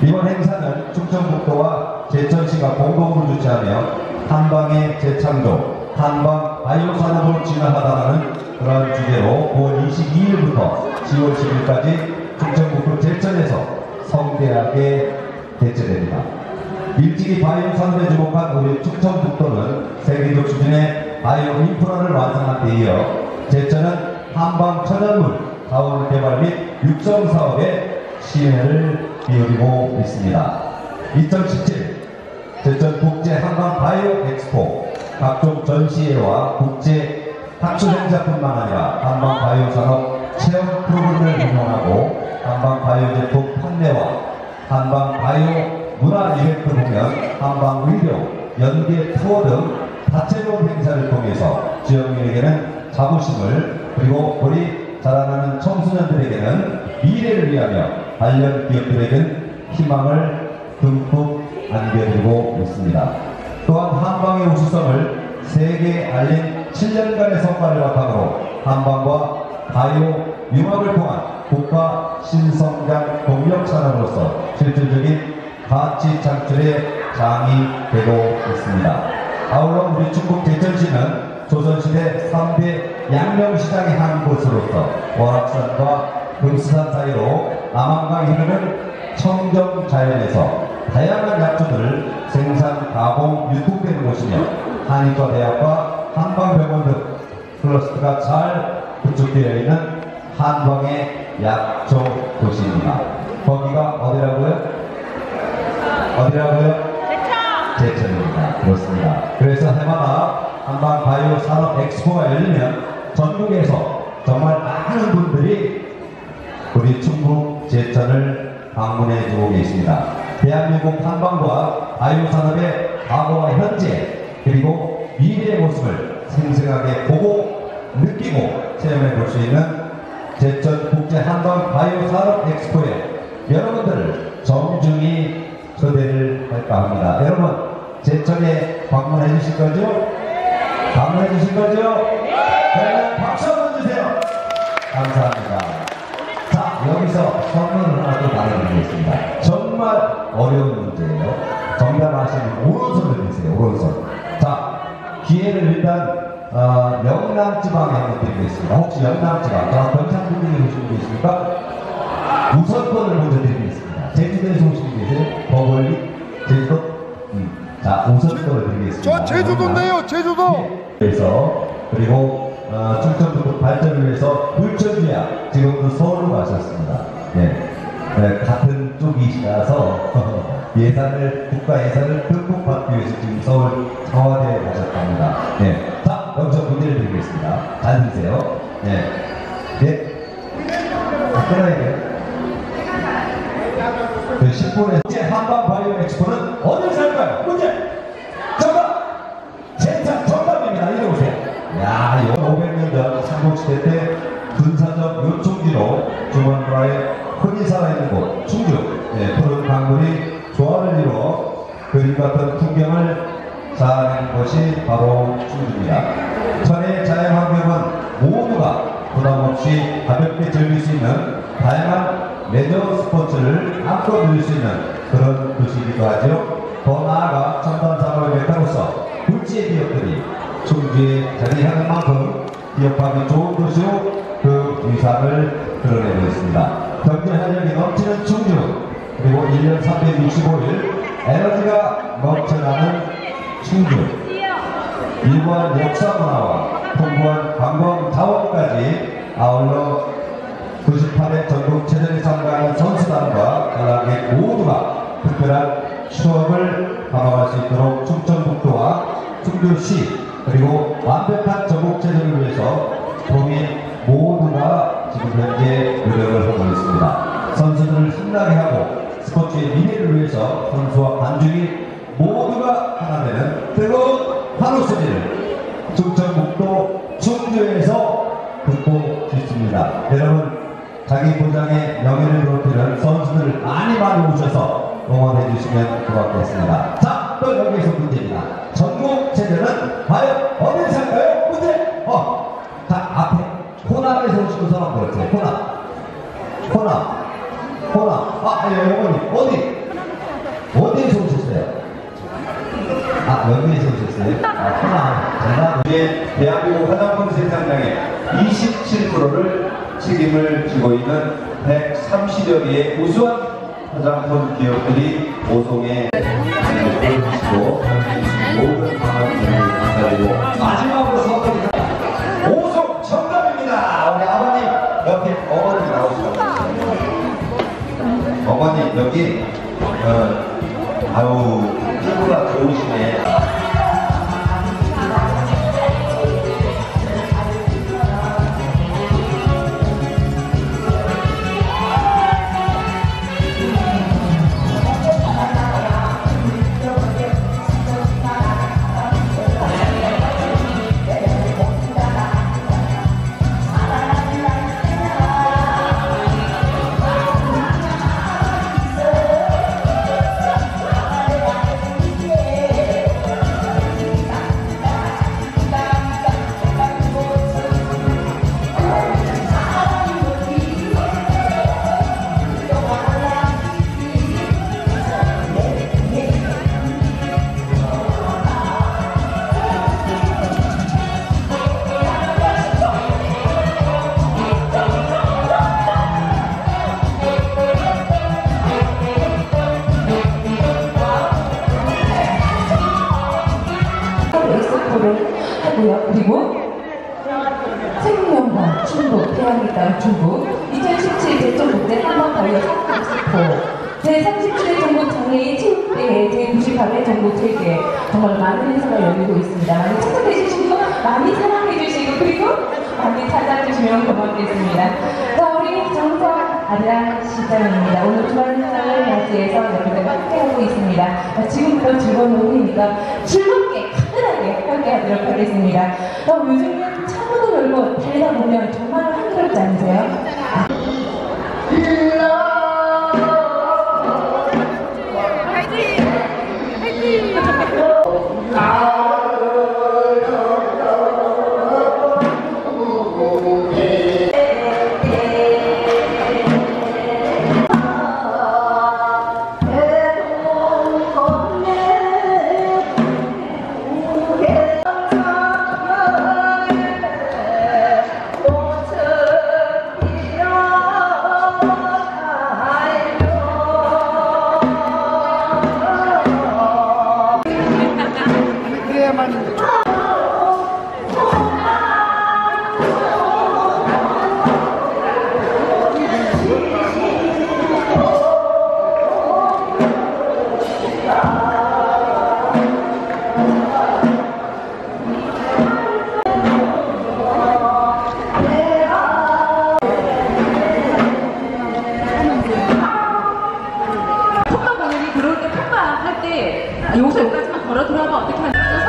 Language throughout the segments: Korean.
이번 행사는 충청북도와 제천시가 공동으로 주최하며 한방의 재창조, 한방 바이오산업을 진화하다라는 그러한 주제로 9월 22일부터 10월 10일까지 충청북도 제천에서 성대하게 개최됩니다. 일찍이 바이오 산업에 주목한 우리 충청북도는 세계적 수준의 바이오 인프라를 완성한 데 이어 제천은 한방 천연물 자원 개발 및 육성 사업에 시혜를 기울이고 있습니다. 2017 제천 국제 한방 바이오 엑스포 각종 전시회와 국제 학술 행사뿐만 아니라 한방 바이오 산업 체험 프로그램을 운영하고 한방 바이오 제품 판매와 한방 바이오 문화 이벤트 공연, 한방 의료, 연계 투어 등 다채로운 행사를 통해서 지역민에게는 자부심을 그리고 우리 자라나는 청소년들에게는 미래를 위하며 관련 기업들에게는 희망을 듬뿍 안겨드리고 있습니다. 또한 한방의 우수성을 세계에 알린 7년간의 성과를 바탕으로 한방과 바이오 융합을 통한 국가 신성장 동력 산업으로서 실질적인 가치 창출의 장이 되고 있습니다. 아울러 우리 중국 대천시는 조선시대 3대 양명시장의 한 곳으로서 월악산과 금수산 사이로 남한강 이르는 청정 자연에서 다양한 약초들을 생산, 가공, 유통되는 곳이며 한의과 대학과 한방병원 등 클러스터가 잘 구축되어 있는 한방의 약초 도시입니다. 거기가 어디라고요? 어디라고요? 제천입니다. 그렇습니다. 그래서 해마다 한방 바이오 산업 엑스포가 열리면 전국에서 정말 많은 분들이 우리 충북 제천을 방문해 주고 계십니다. 대한민국 한방과 바이오 산업의 과거와 현재 그리고 미래의 모습을 생생하게 보고 느끼고 체험해 볼 수 있는 제천 국제 한방 바이오 산업 엑스포에 여러분들을 정중히 초대를 할까 합니다. 여러분 제천에 방문해 주실 거죠? 방문해 주실 거죠? 그러면 박수 한번 주세요. 감사합니다. 하나 또 나눠드리겠습니다. 정말 어려운 문제예요. 정답 아시는 오른손을 드세요. 오른손. 자 기회를 일단 어, 영남 지방에 한번 드리겠습니다. 혹시 영남 지방, 저 경상북도에 오신 분 계십니까? 우선권을 먼저 드리겠습니다. 제주도에서 오신 분 계세요? 더 멀리? 제주도? 음. 자, 우선권을 드리겠습니다. 저 제주도인데요, 제주도. 그래서 그리고 어, 충청북도 발전을 위해서 불천주야 지금도 서울로 가셨습니다. 네. 네, 같은 쪽이시라서 예산을 국가 예산을 듬뿍 받기 위해서 지금 서울 청와대에 가셨답니다. 네. 자, 여기서 문제를 드리겠습니다. 잘 들으세요. 네. 네. 아. 그 10분의 국제 한방 바이오 엑스포는 어디서 할까요? 문제! 정답! 제차 정답입니다. 이리 오세요. 야, 이거 500년 전 삼국시대 때 군사적 요충지로 중원나라 에 흔히 살아있는 곳, 충주. 네, 푸른 강물이 조화를 이루어 그림 같은 풍경을 자아낸 곳이 바로 충주입니다. 천의 자연환경은 모두가 부담 없이 가볍게 즐길 수 있는 다양한 레저 스포츠를 안고 누릴 수 있는 그런 도시이기도 하죠. 더 나아가 첨단 산업의 메타로서 굴지의 기업들이 충주에 자리하는 만큼 기업하기 좋은 도시로 그 위상을 드러내고 있습니다. 경제 활력이 넘치는 충주 그리고 1년 365일 에너지가 넘쳐나는 충주 일관 역사 문화와 풍부한 관광 자원까지 아울러 98회 전국 체전에 참가하는 선수단과 관람객 모두가 특별한 추억을 담아갈 수 있도록 충청북도와 충주시 그리고 완벽한 전국체전을 위해서 도민 모두가 지금 현재 노력을. 선수들을 신나게 하고 스포츠의 미래를 위해서 선수와 관중이 모두가 하나 되는 뜨거운 환호 소리를 충청북도 충주에서 듣고 싶습니다. 여러분 자기 보장의 명예를 높이는 선수들을 많이 많이 모셔서 응원해 주시면 고맙겠습니다. 자, 또 여기에서 문제입니다. 전국 체제는 과연 어디서 할까요? 문제! 어, 자, 앞에 호남에서 오신 사람 그렇죠. 호남. 호남. 호나 아 어머니 어디? 어디 정신세요? 아 여기 정신세요? 아 호나. 전남 우리의 대한민국 화장품 생산량의 27%를 책임을 지고 있는 130여 개의 우수한 화장품 기업들이 보송에 보여주시고 모든 방학을 감사드리고 마지막으로 선물입니다. 오송 정답입니다. 우리 아버님 옆에 어머니 나오시라고. 어머니 여기 어, 아우 피부가 좋으시네 하고요. 그리고 생명과 충북, 태양의 땅 중국 2017 대전국제 한번더위 엑스포 제37회 전국 장애인 체육대회 제98회 전국 대회 정말 많은 행사가 열리고 있습니다. 많이 참석해 주시고 많이 사랑해 주시고 그리고 많이 찾아주시면 고맙겠습니다. 자 우리 정성 아량 시장입니다. 오늘 주한 행사를 맞이해서 여러분들과 함께하고 있습니다. 자, 지금부터 즐거운 오후니까 즐겁게 편안하게 함께하도록 하겠습니다. 어, 요즘은 창문을 열고 달리다 보면 정말 한가롭지 않으세요? 여기서 여기까지만 걸어 들어가면 어떻게 하냐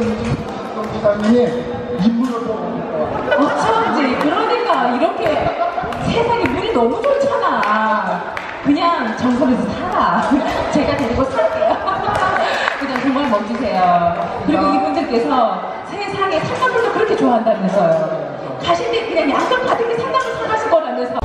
부장님이 인물을 보고 어쩌지. 그러니까 이렇게 세상에 물이 너무 좋잖아. 그냥 정선에서 살아. 제가 데리고 살게요. 그냥 정말 멋지세요. 그리고 이분들께서 세상에 상담들도 그렇게 좋아한다면서요. 가실 때 그냥 양껏 가득히 상담을 사가실 거라면서